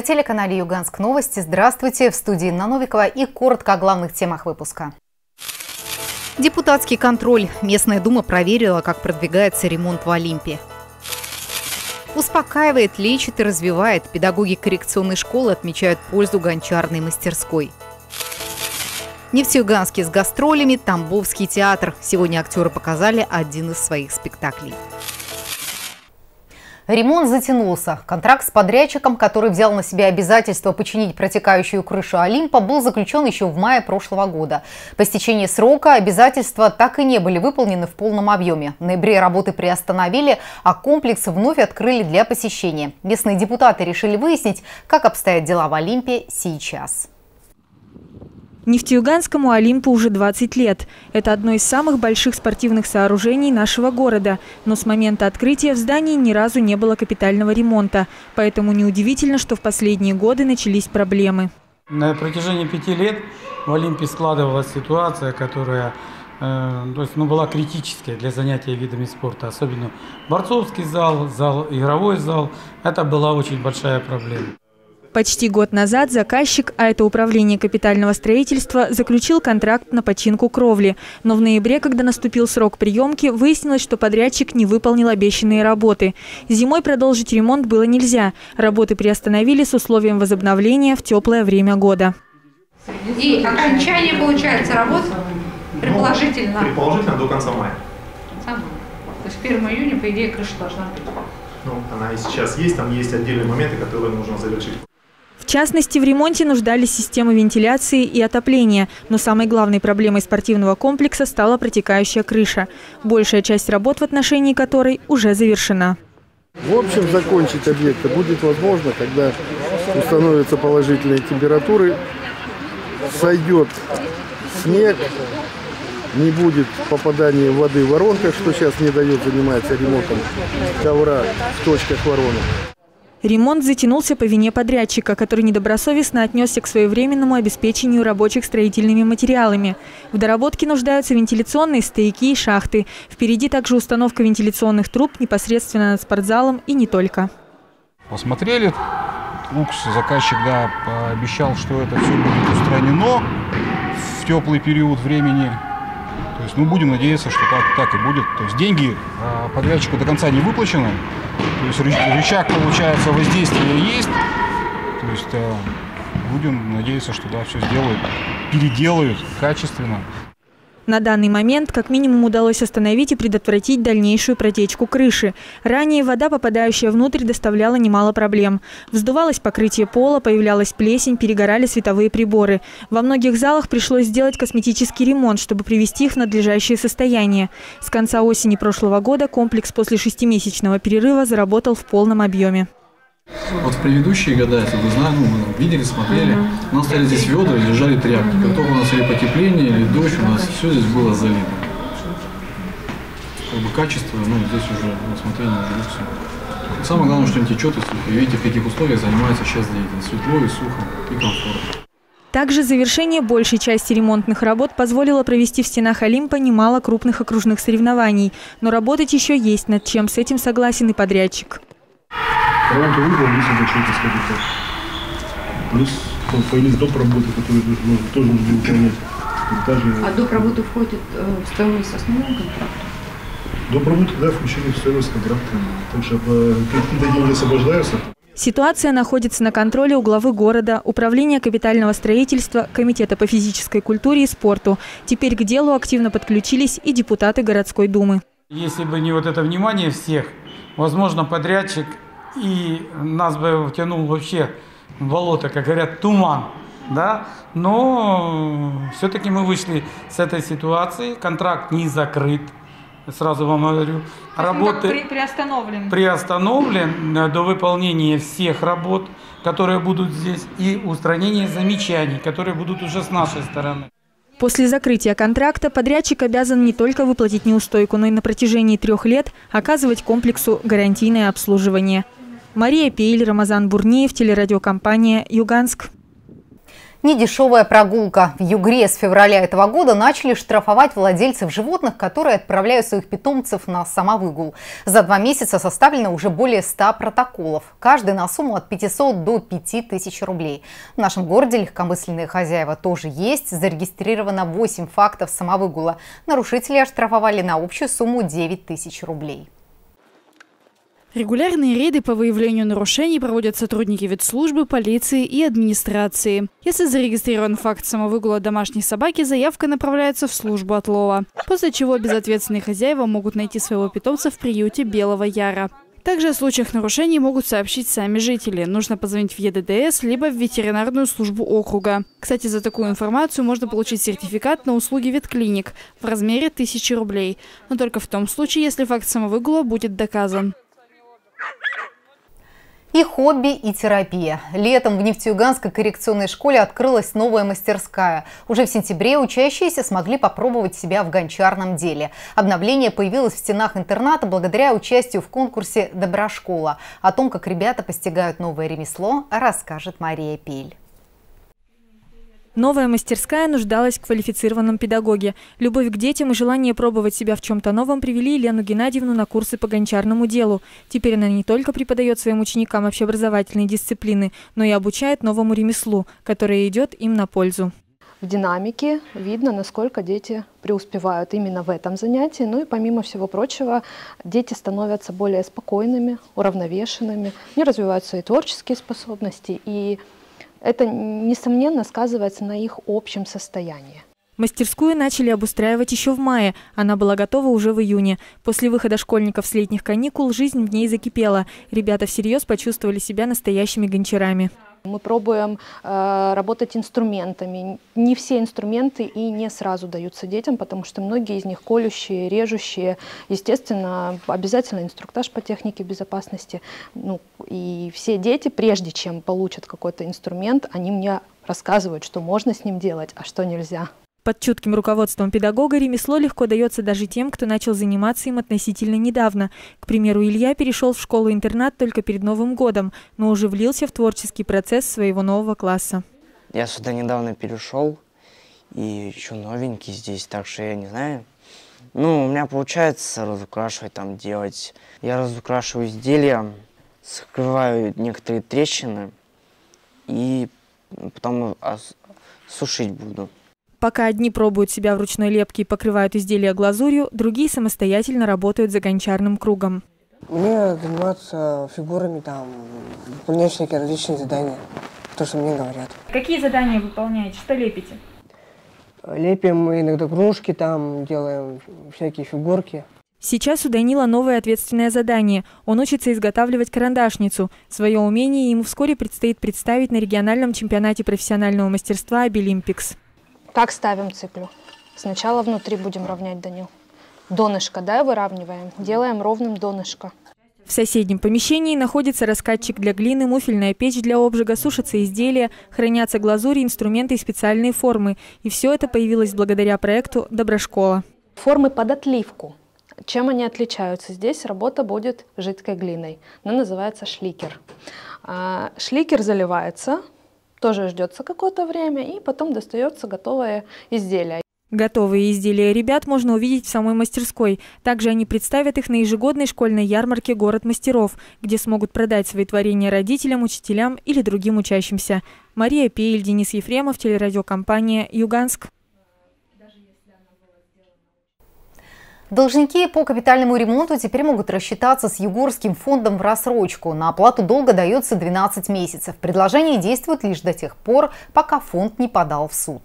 На телеканале «Юганск новости». Здравствуйте. В студии Инна Новикова и коротко о главных темах выпуска. Депутатский контроль. Местная дума проверила, как продвигается ремонт в Олимпе. Успокаивает, лечит и развивает. Педагоги коррекционной школы отмечают пользу гончарной мастерской. Нефтеюганский с гастролями, Тамбовский театр. Сегодня актеры показали один из своих спектаклей. Ремонт затянулся. Контракт с подрядчиком, который взял на себя обязательство починить протекающую крышу Олимпа, был заключен еще в мае прошлого года. По стечении срока обязательства так и не были выполнены в полном объеме. В ноябре работы приостановили, а комплекс вновь открыли для посещения. Местные депутаты решили выяснить, как обстоят дела в Олимпе сейчас. Нефтеюганскому Олимпу уже 20 лет. Это одно из самых больших спортивных сооружений нашего города. Но с момента открытия в здании ни разу не было капитального ремонта. Поэтому неудивительно, что в последние годы начались проблемы. На протяжении пяти лет в Олимпе складывалась ситуация, которая э, то есть, ну, была критическая для занятия видами спорта. Особенно борцовский зал, зал, игровой зал. Это была очень большая проблема. Почти год назад заказчик, а это управление капитального строительства, заключил контракт на починку кровли. Но в ноябре, когда наступил срок приемки, выяснилось, что подрядчик не выполнил обещанные работы. Зимой продолжить ремонт было нельзя. Работы приостановили с условием возобновления в теплое время года. И окончание, получается, работ предположительно? Предположительно до конца мая. То есть 1 июня, по идее, крыша должна быть. Ну, она и сейчас есть, там есть отдельные моменты, которые нужно завершить. В частности, в ремонте нуждались системы вентиляции и отопления. Но самой главной проблемой спортивного комплекса стала протекающая крыша. Большая часть работ в отношении которой уже завершена. В общем, закончить объект будет возможно, когда установятся положительные температуры, сойдет снег, не будет попадания воды в воронках, что сейчас не дает заниматься ремонтом ковра в точках воронок. Ремонт затянулся по вине подрядчика, который недобросовестно отнесся к своевременному обеспечению рабочих строительными материалами. В доработке нуждаются вентиляционные стояки и шахты. Впереди также установка вентиляционных труб непосредственно над спортзалом и не только. Посмотрели, Лукс, заказчик, да, пообещал, что это все будет устранено в теплый период времени. То есть, ну, будем надеяться, что так, так и будет. То есть деньги а, подрядчику до конца не выплачены. То есть рычаг, получается, воздействия есть. То есть э, будем надеяться, что да, все сделают, переделают качественно. На данный момент как минимум удалось остановить и предотвратить дальнейшую протечку крыши. Ранее вода, попадающая внутрь, доставляла немало проблем. Вздувалось покрытие пола, появлялась плесень, перегорали световые приборы. Во многих залах пришлось сделать косметический ремонт, чтобы привести их в надлежащее состояние. С конца осени прошлого года комплекс после шестимесячного перерыва заработал в полном объеме. Вот в предыдущие года, если вы знали, ну, мы видели, смотрели, у нас стояли здесь ведра и лежали тряпки. Как только у нас или потепление, или дождь, у нас все здесь было залито. Как бы качество, ну, здесь уже на усмотрение уже Самое главное, что не течет и сухо. И видите, в каких условиях занимается сейчас деятельность. Светло и сухо, и комфортно. Также завершение большей части ремонтных работ позволило провести в стенах Олимпа немало крупных окружных соревнований. Но работать еще есть над чем, с этим согласен и подрядчик. Рамка выбрал, если зачем-то сходить так. Плюс ну, появились доп. работы, которые тоже, ну, тоже нужно выполнять. Даже... А доп. работы входит э, в стоимость основного контракта? Доп. работы, да, включили в стоимость контракта. Так что э, какие-то деньги освобождаются. Ситуация находится на контроле у главы города, Управления капитального строительства, Комитета по физической культуре и спорту. Теперь к делу активно подключились и депутаты городской думы. Если бы не вот это внимание всех, возможно, подрядчик и нас бы втянул вообще в болото, как говорят, туман. Да? Но все-таки мы вышли с этой ситуации, контракт не закрыт, сразу вам говорю. Работы при, приостановлен. Приостановлен э, до выполнения всех работ, которые будут здесь, и устранения замечаний, которые будут уже с нашей стороны. После закрытия контракта подрядчик обязан не только выплатить неустойку, но и на протяжении трех лет оказывать комплексу гарантийное обслуживание. Мария Пейль, Рамазан Бурнеев, телерадиокомпания «Юганск». Недешевая прогулка. В Югре с февраля этого года начали штрафовать владельцев животных, которые отправляют своих питомцев на самовыгул. За два месяца составлено уже более 100 протоколов. Каждый на сумму от 500 до 5000 рублей. В нашем городе легкомысленные хозяева тоже есть. Зарегистрировано 8 фактов самовыгула. Нарушители оштрафовали на общую сумму 9 тысяч рублей. Регулярные рейды по выявлению нарушений проводят сотрудники ветслужбы, полиции и администрации. Если зарегистрирован факт самовыгула домашней собаки, заявка направляется в службу отлова, после чего безответственные хозяева могут найти своего питомца в приюте Белого Яра. Также о случаях нарушений могут сообщить сами жители. Нужно позвонить в ЕДДС, либо в ветеринарную службу округа. Кстати, за такую информацию можно получить сертификат на услуги ветклиник в размере 1000 рублей. Но только в том случае, если факт самовыгула будет доказан. И хобби, и терапия. Летом в Нефтеюганской коррекционной школе открылась новая мастерская. Уже в сентябре учащиеся смогли попробовать себя в гончарном деле. Обновление появилось в стенах интерната благодаря участию в конкурсе «Доброшкола». О том, как ребята постигают новое ремесло, расскажет Мария Пель. Новая мастерская нуждалась в квалифицированном педагоге. Любовь к детям и желание пробовать себя в чем-то новом привели Елену Геннадьевну на курсы по гончарному делу. Теперь она не только преподает своим ученикам общеобразовательные дисциплины, но и обучает новому ремеслу, которое идет им на пользу. В динамике видно, насколько дети преуспевают именно в этом занятии. Ну и помимо всего прочего, дети становятся более спокойными, уравновешенными, не развиваются и творческие способности, и это, несомненно, сказывается на их общем состоянии. Мастерскую начали обустраивать еще в мае. Она была готова уже в июне. После выхода школьников с летних каникул жизнь в ней закипела. Ребята всерьез почувствовали себя настоящими гончарами. Мы пробуем э, работать инструментами. Не все инструменты и не сразу даются детям, потому что многие из них колющие, режущие. Естественно, обязательно инструктаж по технике безопасности. Ну, и все дети, прежде чем получат какой-то инструмент, они мне рассказывают, что можно с ним делать, а что нельзя. Под чутким руководством педагога ремесло легко дается даже тем, кто начал заниматься им относительно недавно. К примеру, Илья перешел в школу-интернат только перед Новым годом, но уже влился в творческий процесс своего нового класса. Я сюда недавно перешел, и еще новенький здесь, так что я не знаю. Ну, у меня получается разукрашивать, там, делать. Я разукрашиваю изделия, скрываю некоторые трещины, и потом сушить буду. Пока одни пробуют себя в ручной лепке и покрывают изделия глазурью, другие самостоятельно работают за гончарным кругом. Мне заниматься фигурами, там, выполнять всякие различные задания, то, что мне говорят. Какие задания выполняете? Что лепите? Лепим иногда кружки, там, делаем всякие фигурки. Сейчас у Данила новое ответственное задание. Он учится изготавливать карандашницу. Свое умение ему вскоре предстоит представить на региональном чемпионате профессионального мастерства «Обилимпикс». Как ставим циклю? Сначала внутри будем равнять, Данил. Донышко, да, выравниваем. Делаем ровным донышко. В соседнем помещении находится раскатчик для глины, муфельная печь для обжига, сушатся изделия, хранятся глазури, инструменты и специальные формы. И все это появилось благодаря проекту «Доброшкола». Формы под отливку. Чем они отличаются? Здесь работа будет жидкой глиной. Она называется шликер. А, шликер заливается тоже ждется какое-то время, и потом достается готовое изделие. Готовые изделия ребят можно увидеть в самой мастерской. Также они представят их на ежегодной школьной ярмарке «Город мастеров», где смогут продать свои творения родителям, учителям или другим учащимся. Мария Пейль, Денис Ефремов, телерадиокомпания «Юганск». Должники по капитальному ремонту теперь могут рассчитаться с Югорским фондом в рассрочку. На оплату долга дается 12 месяцев. Предложение действует лишь до тех пор, пока фонд не подал в суд.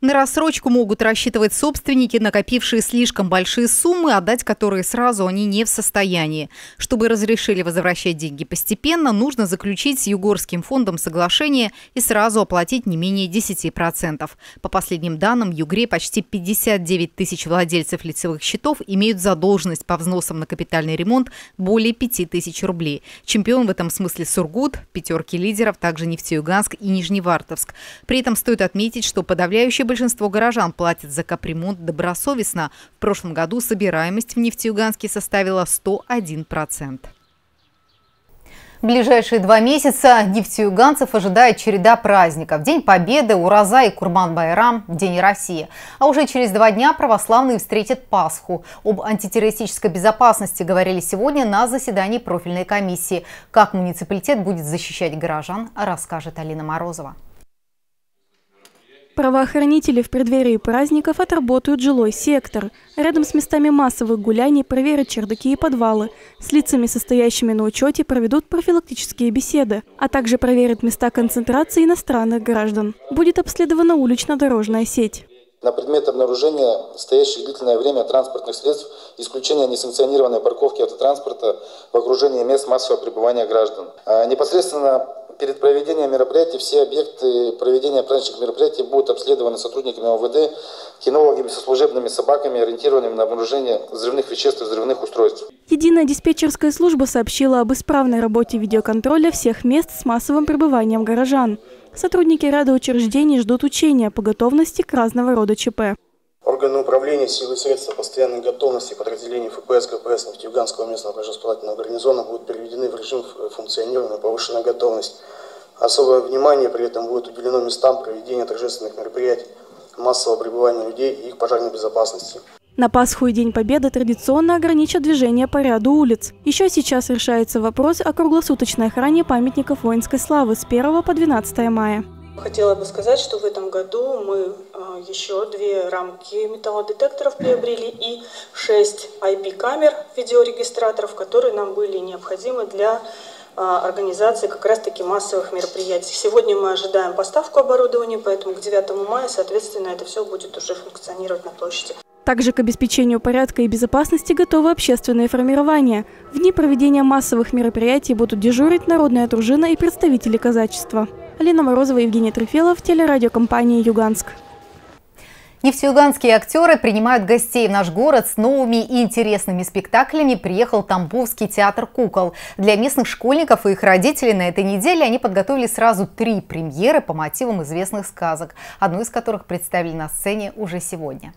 На рассрочку могут рассчитывать собственники, накопившие слишком большие суммы, отдать которые сразу они не в состоянии. Чтобы разрешили возвращать деньги постепенно, нужно заключить с Югорским фондом соглашение и сразу оплатить не менее 10%. По последним данным, в Югре почти 59 тысяч владельцев лицевых счетов имеют задолженность по взносам на капитальный ремонт более 5 тысяч рублей. Чемпион в этом смысле Сургут, пятерки лидеров, также Нефтеюганск и Нижневартовск. При этом стоит отметить, что подавляющее большинство горожан платит за капремонт добросовестно. В прошлом году собираемость в Нефтеюганске составила 101%. В ближайшие два месяца нефтеюганцев ожидает череда праздников. День Победы, Ураза и Курман-Байрам, День России. А уже через два дня православные встретят Пасху. Об антитеррористической безопасности говорили сегодня на заседании профильной комиссии. Как муниципалитет будет защищать горожан, расскажет Алина Морозова. Правоохранители в преддверии праздников отработают жилой сектор. Рядом с местами массовых гуляний проверят чердаки и подвалы. С лицами, состоящими на учете, проведут профилактические беседы, а также проверят места концентрации иностранных граждан. Будет обследована улично-дорожная сеть на предмет обнаружения стоящих длительное время транспортных средств, исключения несанкционированной парковки автотранспорта в окружении мест массового пребывания граждан. А непосредственно перед проведением мероприятий все объекты проведения праздничных мероприятий будут обследованы сотрудниками ОВД, кинологами со служебными собаками, ориентированными на обнаружение взрывных веществ и взрывных устройств. Единая диспетчерская служба сообщила об исправной работе видеоконтроля всех мест с массовым пребыванием горожан. Сотрудники ряда учреждений ждут учения по готовности к разного рода ЧП. Органы управления силы и средства постоянной готовности подразделений ФПС, ГПС Нефтеюганского местного гражданского гарнизона будут переведены в режим функционирования повышенная готовность. Особое внимание при этом будет уделено местам проведения торжественных мероприятий, массового пребывания людей и их пожарной безопасности. На Пасху и День Победы традиционно ограничат движение по ряду улиц. Еще сейчас решается вопрос о круглосуточной охране памятников воинской славы с 1 по 12 мая. Хотела бы сказать, что в этом году мы а, еще две рамки металлодетекторов приобрели и шесть IP-камер, видеорегистраторов, которые нам были необходимы для а, организации как раз-таки массовых мероприятий. Сегодня мы ожидаем поставку оборудования, поэтому к 9 мая, соответственно, это все будет уже функционировать на площади. Также к обеспечению порядка и безопасности готовы общественные формирования. В дни проведения массовых мероприятий будут дежурить народная дружина и представители казачества. Алина Морозова, Евгений Трефилов, телерадиокомпания «Юганск». Нефтеюганские актеры принимают гостей в наш город с новыми и интересными спектаклями. Приехал Тамбовский театр кукол. Для местных школьников и их родителей на этой неделе они подготовили сразу три премьеры по мотивам известных сказок, одну из которых представили на сцене уже сегодня.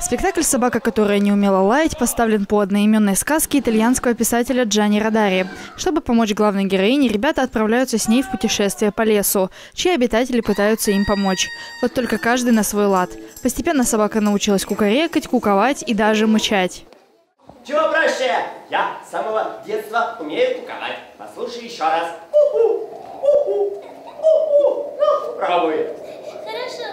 Спектакль «Собака, которая не умела лаять» поставлен по одноименной сказке итальянского писателя Джани Радари. Чтобы помочь главной героине, ребята отправляются с ней в путешествие по лесу, чьи обитатели пытаются им помочь. Вот только каждый на свой лад. Постепенно собака научилась кукарекать, куковать и даже мычать. Чего проще? Я с самого детства умею куковать. Послушай еще раз. У-у, у-у, у-у. Ну, пробуй. Хорошо.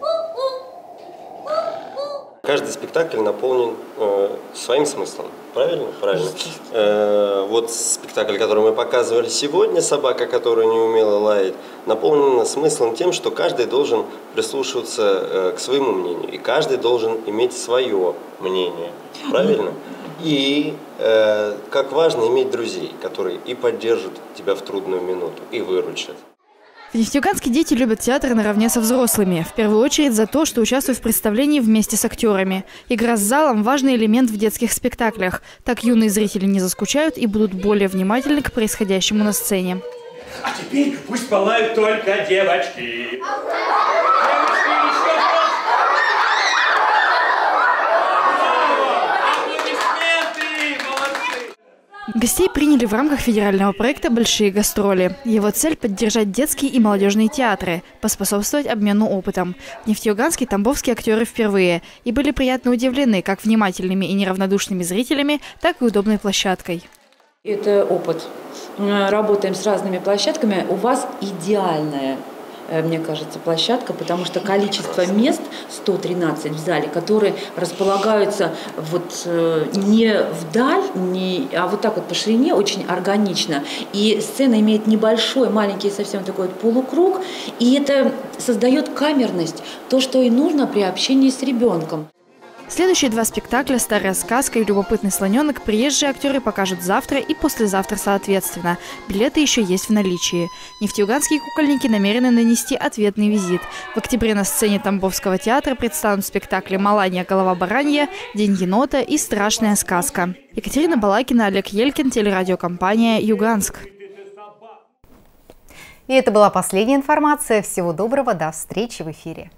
У-у, у-у. Каждый спектакль наполнен э, своим смыслом. Правильно? Правильно. Э, вот спектакль, который мы показывали сегодня, «Собака, которая не умела лаять», наполнен смыслом тем, что каждый должен прислушиваться э, к своему мнению. И каждый должен иметь свое мнение. Правильно? И э, как важно иметь друзей, которые и поддержат тебя в трудную минуту, и выручат. В Нефтеюганске дети любят театр наравне со взрослыми. В первую очередь за то, что участвуют в представлении вместе с актерами. Игра с залом – важный элемент в детских спектаклях. Так юные зрители не заскучают и будут более внимательны к происходящему на сцене. А теперь пусть полают только девочки. Гостей приняли в рамках федерального проекта «Большие гастроли». Его цель – поддержать детские и молодежные театры, поспособствовать обмену опытом. В тамбовские актеры впервые и были приятно удивлены как внимательными и неравнодушными зрителями, так и удобной площадкой. Это опыт. Работаем с разными площадками. У вас идеальная Э, мне кажется, площадка, потому что количество мест 113 в зале, которые располагаются вот э, не вдаль, не, а вот так вот по ширине, очень органично. И сцена имеет небольшой, маленький совсем такой вот полукруг, и это создает камерность, то, что и нужно при общении с ребенком. Следующие два спектакля «Старая сказка» и «Любопытный слоненок» приезжие актеры покажут завтра и послезавтра соответственно. Билеты еще есть в наличии. Нефтеюганские кукольники намерены нанести ответный визит. В октябре на сцене Тамбовского театра предстанут спектакли «Маланья. Голова баранья», «День енота» и «Страшная сказка». Екатерина Балакина, Олег Елькин, телерадиокомпания «Юганск». И это была последняя информация. Всего доброго, до встречи в эфире.